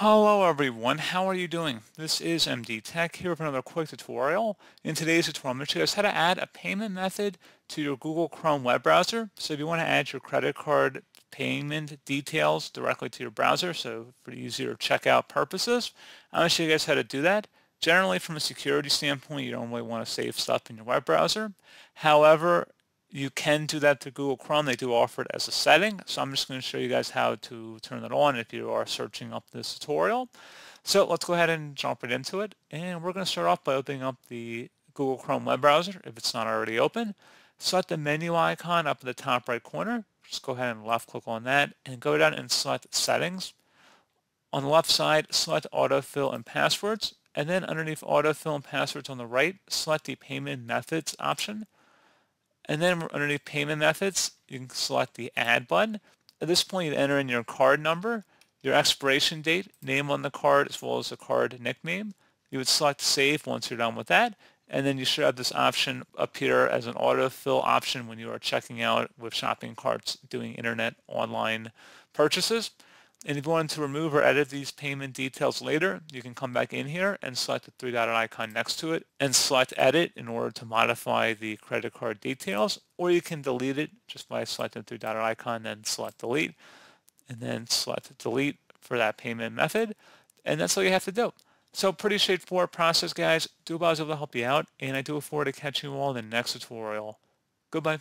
Hello everyone, how are you doing? This is MD Tech here with another quick tutorial. In today's tutorial, I'm going to show you guys how to add a payment method to your Google Chrome web browser. So if you want to add your credit card payment details directly to your browser, so for easier checkout purposes, I'm going to show you guys how to do that. Generally, from a security standpoint, you don't really want to save stuff in your web browser. However, you can do that through Google Chrome. They do offer it as a setting. So I'm just going to show you guys how to turn that on if you are searching up this tutorial. So let's go ahead and jump right into it. And we're going to start off by opening up the Google Chrome web browser if it's not already open. Select the menu icon up in the top right corner. Just go ahead and left click on that and go down and select settings. On the left side, select autofill and passwords. And then underneath autofill and passwords on the right, select the payment methods option. And then underneath payment methods, you can select the add button. At this point, you enter in your card number, your expiration date, name on the card, as well as the card nickname. You would select save once you're done with that. And then you should have this option appear as an autofill option when you are checking out with shopping carts doing internet online purchases. And if you wanted to remove or edit these payment details later, you can come back in here and select the three dot icon next to it and select edit in order to modify the credit card details, or you can delete it just by selecting the three dot icon and select delete, and then select delete for that payment method. And that's all you have to do. So pretty straightforward process, guys. Do hope I was able to help you out, and I do look forward to catching you all in the next tutorial. Goodbye.